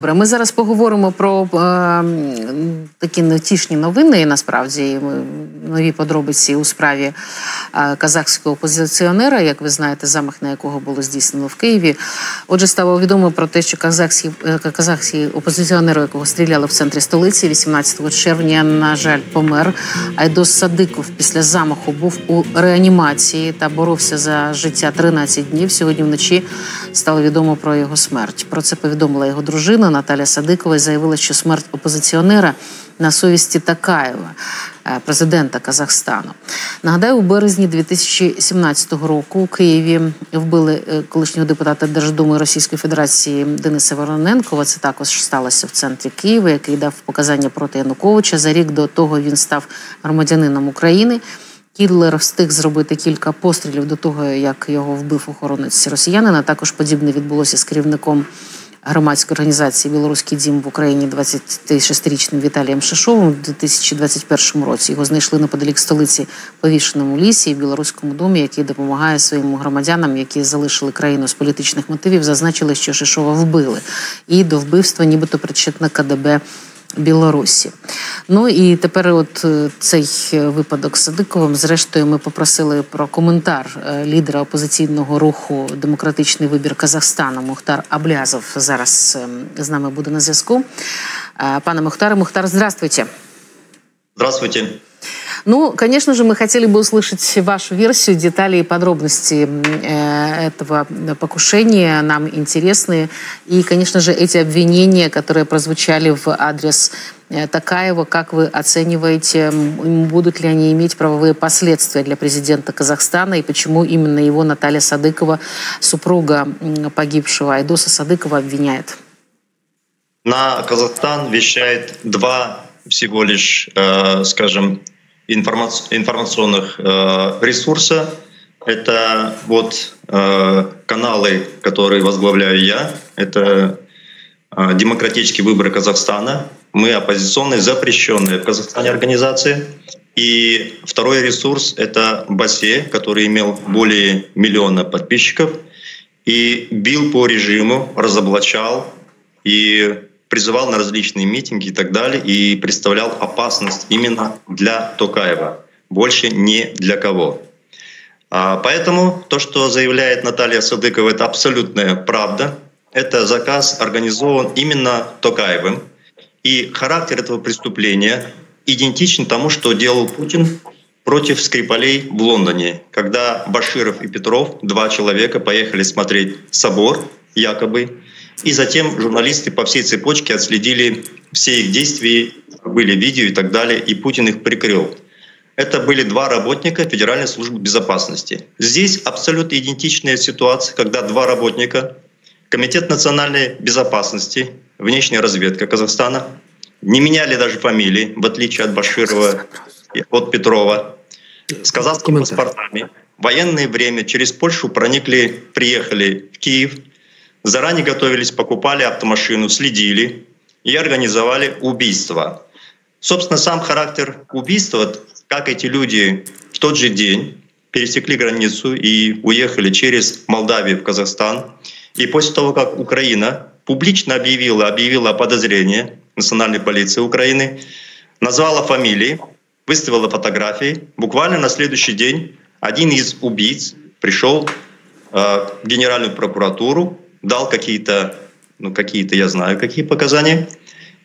Добре, ми зараз поговоримо про е, такі невтішні новини. Насправді нові подробиці у справі е, казахського опозиціонера, як ви знаєте, замах на якого було здійснено в Києві. Отже, стало відомо про те, що казахський е, казахський опозиціонер, якого стріляли в центрі столиці, 18 червня, на жаль, помер. Айдос Садиков після замаху був у реанімації та боровся за життя 13 днів. Сьогодні вночі стало відомо про його смерть. Про це повідомила його дружина. Наталя Садикова заявила, що смерть опозиціонера на совісті Такаєва, е, президента Казахстану. Нагадаю, у березні 2017 року у Києві вбили е, колишнього депутата Держдуми Російської Федерації Дениса Вороненкова. Це також сталося в центрі Києва, який дав показання проти Януковича. За рік до того він став громадянином України. Кідлер встиг зробити кілька пострілів до того, як його вбив охоронець росіянина. Також подібне відбулося з керівником громадської організації Білоруський дім в Україні 26-річним Віталієм Шишовим у 2021 році. Його знайшли неподалік столиці повішеному лісі і білоруському домі, який допомагає своїм громадянам, які залишили країну з політичних мотивів. Зазначили, що Шишова вбили, і до вбивства, нібито причетна КДБ Білорусі. Ну і тепер, от е, цей випадок з Садиковим, зрештою, ми попросили про коментар е, лідера опозиційного руху Демократичний вибір Казахстану Мухтар Аблязов. Зараз ем, з нами буде на зв'язку. Е, пане Мухтаре, Мухтар, здравствуйте. Здравствуйте. Ну, конечно же, мы хотели бы услышать вашу версию, детали и подробности э, этого покушения. Нам интересны. И, конечно же, эти обвинения, которые прозвучали в адрес э, Такаева, как вы оцениваете, будут ли они иметь правовые последствия для президента Казахстана и почему именно его Наталья Садыкова, супруга погибшего Айдоса Садыкова, обвиняет? На Казахстан вещает два всего лишь, э, скажем, информационных э, ресурса. Это вот э, каналы, которые возглавляю я. Это э, демократический выбор Казахстана. Мы оппозиционные, запрещенные в Казахстане организации. И второй ресурс — это Басе, который имел более миллиона подписчиков и бил по режиму, разоблачал и призывал на различные митинги и так далее, и представлял опасность именно для Токаева, больше не для кого. А, поэтому то, что заявляет Наталья Садыкова, это абсолютная правда. Это заказ организован именно Токаевым. И характер этого преступления идентичен тому, что делал Путин против Скрипалей в Лондоне, когда Баширов и Петров, два человека, поехали смотреть собор, якобы, и затем журналисты по всей цепочке отследили все их действия, были видео и так далее, и Путин их прикрыл. Это были два работника Федеральной службы безопасности. Здесь абсолютно идентичная ситуация, когда два работника, Комитет национальной безопасности, внешняя разведка Казахстана, не меняли даже фамилии, в отличие от Баширова и от Петрова, с казахскими паспортами. Военное время через Польшу проникли, приехали в Киев, заранее готовились, покупали автомашину, следили и организовали убийство. Собственно, сам характер убийства, как эти люди в тот же день пересекли границу и уехали через Молдавию в Казахстан. И после того, как Украина публично объявила, объявила подозрение национальной полиции Украины, назвала фамилии, выставила фотографии, буквально на следующий день один из убийц пришел э, в Генеральную прокуратуру дал какие-то, ну какие-то я знаю, какие показания,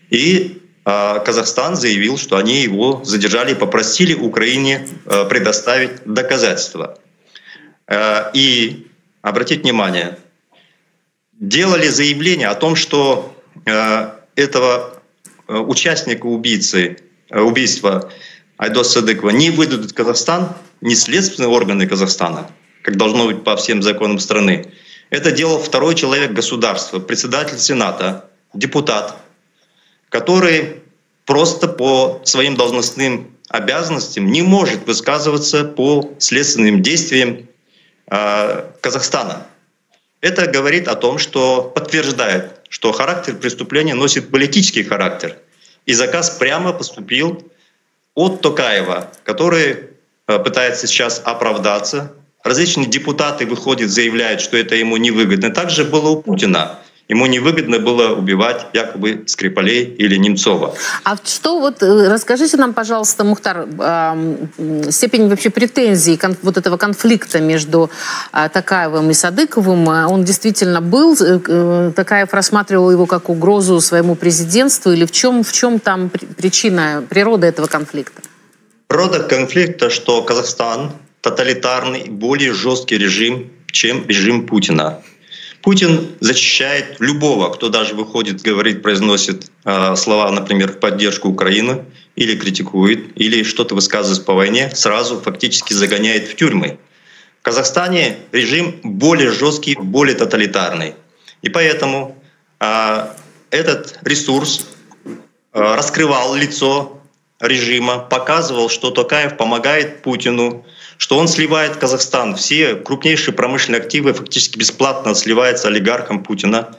и э, Казахстан заявил, что они его задержали и попросили Украине э, предоставить доказательства. Э, и обратите внимание, делали заявление о том, что э, этого э, участника убийцы, э, убийства Айдос Садыкова не выдадут Казахстан, не следственные органы Казахстана, как должно быть по всем законам страны, это делал второй человек государства, председатель Сената, депутат, который просто по своим должностным обязанностям не может высказываться по следственным действиям э, Казахстана. Это говорит о том, что подтверждает, что характер преступления носит политический характер. И заказ прямо поступил от Токаева, который э, пытается сейчас оправдаться, Различные депутаты выходят, заявляют, что это ему невыгодно. Также было у Путина. ему невыгодно было убивать якобы Скрипалей или Немцова. А что вот, э, расскажите нам, пожалуйста, Мухтар, степень вообще претензий вот этого конфликта между а, Такаевым и Садыковым, он действительно был, э, Такаев рассматривал его как угрозу своему президентству или в чем, в чем там причина, природа этого конфликта? Природа конфликта, что Казахстан тоталитарный, более жесткий режим, чем режим Путина. Путин защищает любого, кто даже выходит, говорит, произносит э, слова, например, в поддержку Украины, или критикует, или что-то высказывает по войне, сразу фактически загоняет в тюрьмы. В Казахстане режим более жесткий, более тоталитарный. И поэтому э, этот ресурс э, раскрывал лицо режима, показывал, что Токаев помогает Путину, что он сливает Казахстан. Все крупнейшие промышленные активы фактически бесплатно сливаются олигархам Путина.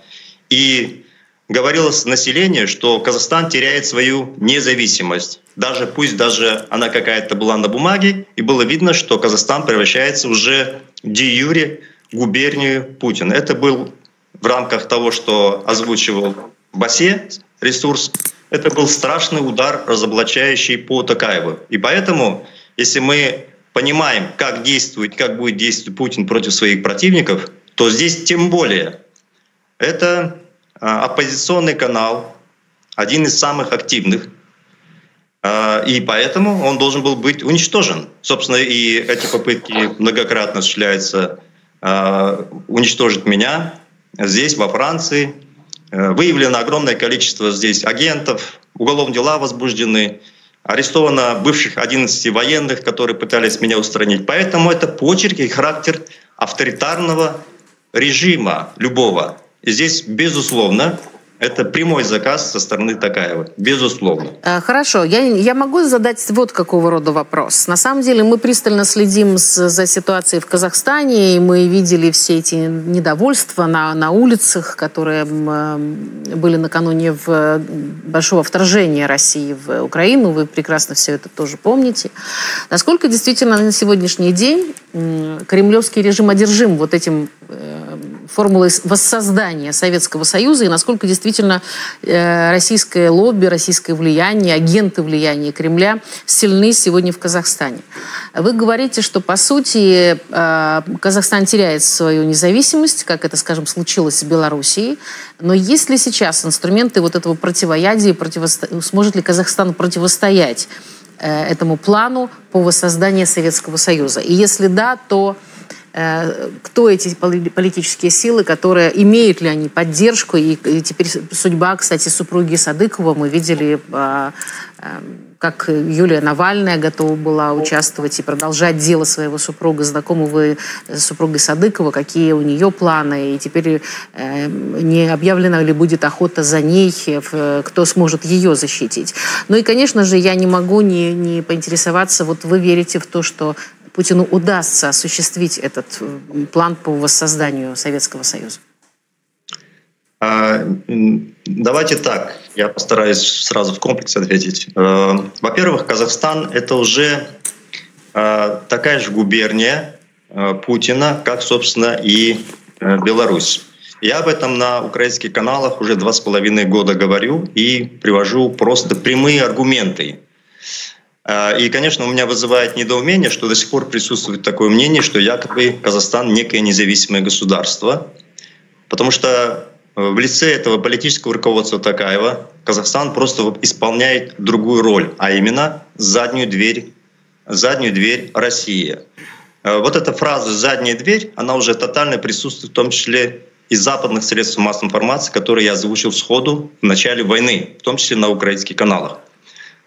И говорилось населению, что Казахстан теряет свою независимость. Даже пусть даже она какая-то была на бумаге, и было видно, что Казахстан превращается уже де юре губернию Путина. Это был в рамках того, что озвучивал Басе, ресурс, это был страшный удар, разоблачающий по Токаеву. И поэтому, если мы понимаем, как действует, как будет действовать Путин против своих противников, то здесь тем более. Это а, оппозиционный канал, один из самых активных, а, и поэтому он должен был быть уничтожен. Собственно, и эти попытки многократно осуществляются а, уничтожить меня здесь, во Франции. Выявлено огромное количество здесь агентов, уголовные дела возбуждены, арестовано бывших 11 военных, которые пытались меня устранить. Поэтому это почерк и характер авторитарного режима любого. И здесь, безусловно, это прямой заказ со стороны Такаева, безусловно. Э, хорошо, я, я могу задать вот какого рода вопрос. На самом деле мы пристально следим за ситуацией в Казахстане, и мы видели все эти недовольства на, на улицах, которые э, были накануне в, большого вторжения России в Украину. Вы прекрасно все это тоже помните. Насколько действительно на сегодняшний день кремлевский режим одержим вот этим э, формулой воссоздания Советского Союза и насколько действительно э, российское лобби, российское влияние, агенты влияния Кремля сильны сегодня в Казахстане. Вы говорите, что по сути э, Казахстан теряет свою независимость, как это, скажем, случилось в Белоруссии, но есть ли сейчас инструменты вот этого противоядия, противосто... сможет ли Казахстан противостоять Э, этому плану по воссозданию Советского Союза? И если да, то кто эти политические силы, которые имеют ли они поддержку? И, теперь судьба, кстати, супруги Садыкова мы видели а, эм, как Юлия Навальная готова была участвовать и продолжать дело своего супруга. Знакомы вы с супругой Садыкова, какие у нее планы, и теперь э, не объявлена ли будет охота за ней, кто сможет ее защитить. Ну и, конечно же, я не могу не, не поинтересоваться, вот вы верите в то, что Путину удастся осуществить этот э, план по воссозданию Советского Союза? А, давайте так, я постараюсь сразу в комплексе ответить. Э, во-первых, Казахстан — это уже э, такая же губерния Путина, как, собственно, и Беларусь. Я об этом на украинских каналах уже два с половиной года говорю и привожу просто прямые аргументы. И, конечно, у меня вызывает недоумение, что до сих пор присутствует такое мнение, что якобы Казахстан некое независимое государство, потому что в лице этого политического руководства Такаева Казахстан просто исполняет другую роль, а именно заднюю дверь, заднюю дверь России. Э, вот эта фраза «задняя дверь», она уже тотально присутствует в том числе из западных средств массовой информации, которые я озвучил сходу в начале войны, в том числе на украинских каналах.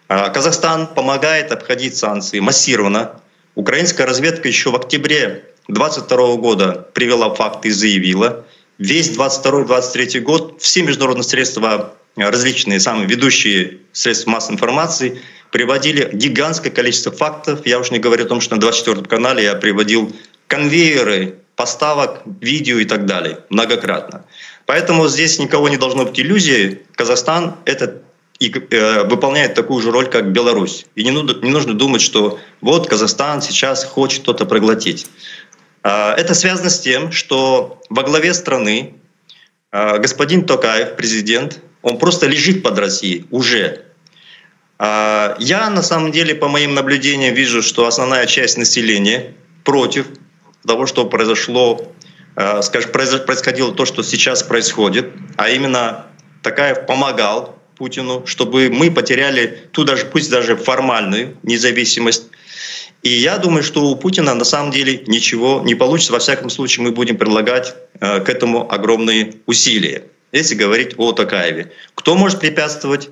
Э, Казахстан помогает обходить санкции массированно. Украинская разведка еще в октябре 2022 года привела факты и заявила – весь 22-23 год все международные средства, различные самые ведущие средства массовой информации приводили гигантское количество фактов. Я уж не говорю о том, что на 24 канале я приводил конвейеры поставок, видео и так далее многократно. Поэтому здесь никого не должно быть иллюзии. Казахстан — это и э, выполняет такую же роль, как Беларусь. И не, не нужно думать, что вот Казахстан сейчас хочет что-то проглотить. А, это связано с тем, что во главе страны господин Токаев, президент, он просто лежит под Россией уже. Я на самом деле, по моим наблюдениям, вижу, что основная часть населения против того, что произошло, скажем, происходило то, что сейчас происходит, а именно Такаев помогал Путину, чтобы мы потеряли ту даже, пусть даже формальную независимость. И я думаю, что у Путина на самом деле ничего не получится. Во всяком случае, мы будем прилагать э, к этому огромные усилия. Если говорить о Такаеве. Кто может препятствовать?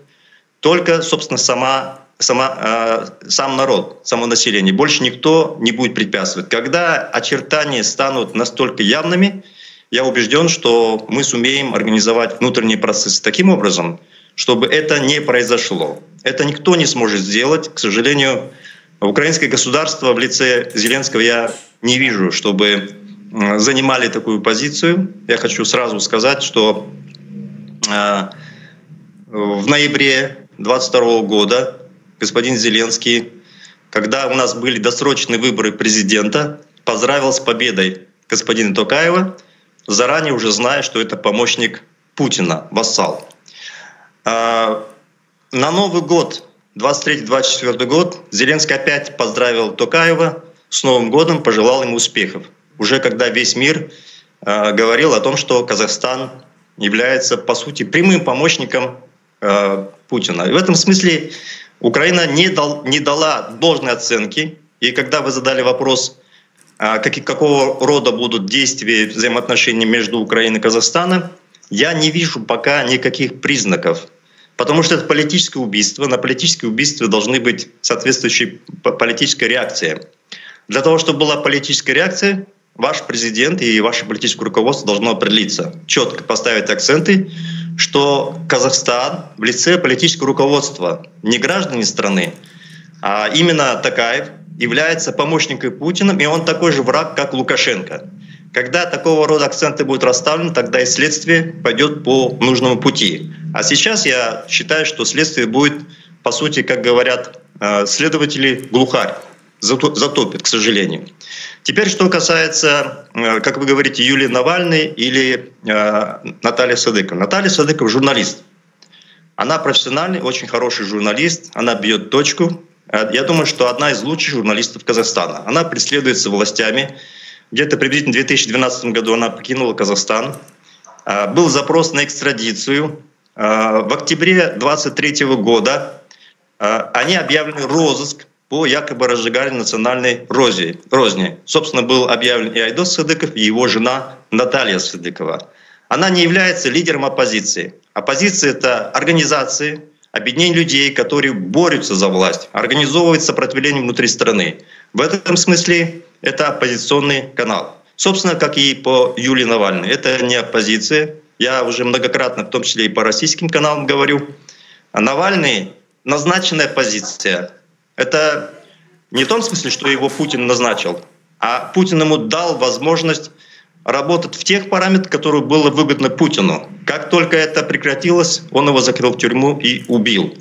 Только, собственно, сама, сама, э, сам народ, само население. Больше никто не будет препятствовать. Когда очертания станут настолько явными, я убежден, что мы сумеем организовать внутренний процесс таким образом, чтобы это не произошло. Это никто не сможет сделать. К сожалению, украинское государство в лице Зеленского я не вижу, чтобы занимали такую позицию. Я хочу сразу сказать, что э, в ноябре 22 года господин Зеленский, когда у нас были досрочные выборы президента, поздравил с победой господина Токаева, заранее уже зная, что это помощник Путина, вассал. А, на Новый год, 23-24 год, Зеленский опять поздравил Токаева с Новым годом, пожелал ему успехов. Уже когда весь мир а, говорил о том, что Казахстан является, по сути, прямым помощником а, Путина. И в этом смысле Украина не, дал, не дала должной оценки. И когда вы задали вопрос, как, какого рода будут действия взаимоотношения между Украиной и Казахстаном, я не вижу пока никаких признаков Потому что это политическое убийство. На политическое убийство должны быть соответствующие политическая реакция. Для того, чтобы была политическая реакция, ваш президент и ваше политическое руководство должно определиться, четко поставить акценты, что Казахстан в лице политического руководства, не граждане страны, а именно Такаев является помощником Путина, и он такой же враг, как Лукашенко. Когда такого рода акценты будут расставлены, тогда и следствие пойдет по нужному пути. А сейчас я считаю, что следствие будет, по сути, как говорят э, следователи, глухарь затопит, к сожалению. Теперь, что касается, э, как вы говорите, Юлии Навальной или э, Натальи Садыкова. Наталья Садыкова – журналист. Она профессиональный, очень хороший журналист, она бьет точку. Я думаю, что одна из лучших журналистов Казахстана. Она преследуется властями, где-то приблизительно в 2012 году она покинула Казахстан. Был запрос на экстрадицию. А, в октябре 2023 года а, они объявлены розыск по якобы разжиганию национальной розни. розни. Собственно, был объявлен и Айдос Садыков, и его жена Наталья Садыкова. Она не является лидером оппозиции. Оппозиция — это организации, объединение людей, которые борются за власть, организовывают сопротивление внутри страны. В этом смысле это оппозиционный канал. Собственно, как и по Юлии Навальной. Это не оппозиция. Я уже многократно, в том числе и по российским каналам говорю. Навальный — назначенная позиция. Это не в том смысле, что его Путин назначил, а Путин ему дал возможность работать в тех параметрах, которые было выгодно Путину. Как только это прекратилось, он его закрыл в тюрьму и убил.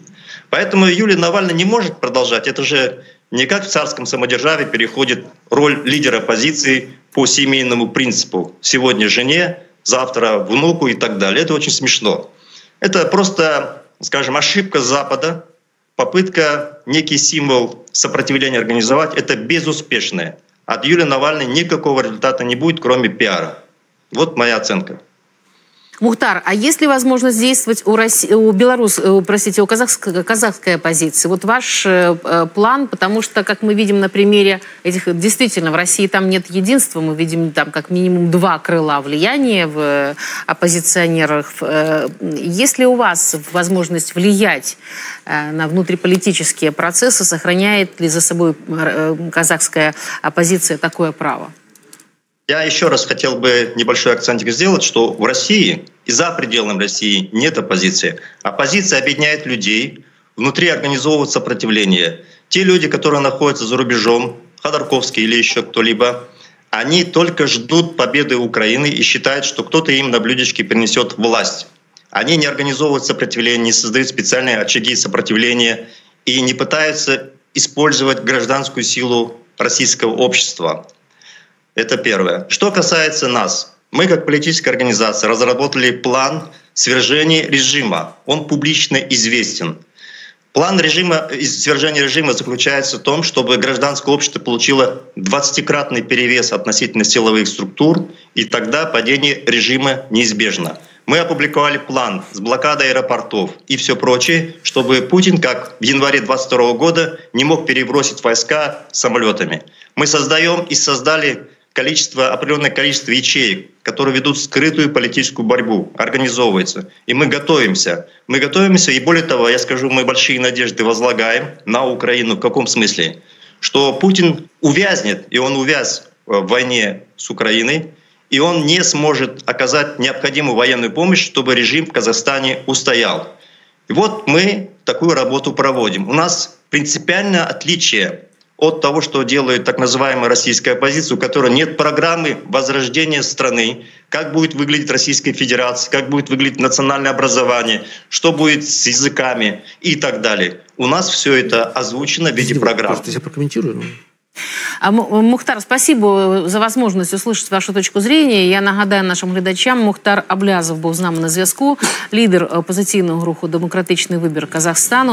Поэтому Юлия Навальная не может продолжать. Это же не как в царском самодержавии переходит роль лидера оппозиции по семейному принципу. Сегодня жене, завтра внуку и так далее. Это очень смешно. Это просто, скажем, ошибка Запада, попытка некий символ сопротивления организовать. Это безуспешная. От Юлии Навальной никакого результата не будет, кроме пиара. Вот моя оценка. Мухтар, а есть ли возможность действовать у, России, у Беларусь, э, простите, у казахской, казахской оппозиции? Вот ваш э, э, план, потому что, как мы видим на примере этих, действительно, в России там нет единства, мы видим там как минимум два крыла влияния в э, оппозиционерах. Есть ли у вас возможность влиять на внутриполитические процессы? Сохраняет ли за собой казахская оппозиция такое право? Я еще раз хотел бы небольшой акцентик сделать, что в России и за пределами России нет оппозиции. Оппозиция объединяет людей, внутри организовывают сопротивление. Те люди, которые находятся за рубежом, Ходорковский или еще кто-либо, они только ждут победы Украины и считают, что кто-то им на блюдечке принесет власть. Они не организовывают сопротивление, не создают специальные очаги сопротивления и не пытаются использовать гражданскую силу российского общества. Это первое. Что касается нас, Мы, как политическая организация, разработали план свержения режима. Он публично известен. План режима, свержения режима заключается в том, чтобы гражданское общество получило 20-кратный перевес относительно силовых структур, и тогда падение режима неизбежно. Мы опубликовали план с блокадой аэропортов и все прочее, чтобы Путин, как в январе 22 года, не мог перебросить войска самолетами. Мы создаем и создали количество, определенное количество ячеек, которые ведут скрытую политическую борьбу, организовываются. И мы готовимся. Мы готовимся, и более того, я скажу, мы большие надежды возлагаем на Украину. В каком смысле? Что Путин увязнет, и он увяз в войне с Украиной, и он не сможет оказать необходимую военную помощь, чтобы режим в Казахстане устоял. И вот мы такую работу проводим. У нас принципиальное отличие от того, что делает так называемая российская оппозиция, у которой нет программы возрождения страны, как будет выглядеть Российская Федерация, как будет выглядеть национальное образование, что будет с языками и так далее. У нас все это озвучено в виде программы. Я прокомментирую. А, Мухтар, спасибо за возможность услышать вашу точку зрения. Я нагадаю нашим глядачам, Мухтар Аблязов був з нами на зв'язку, лідер опозиційного руху Демократичний вибір Казахстану.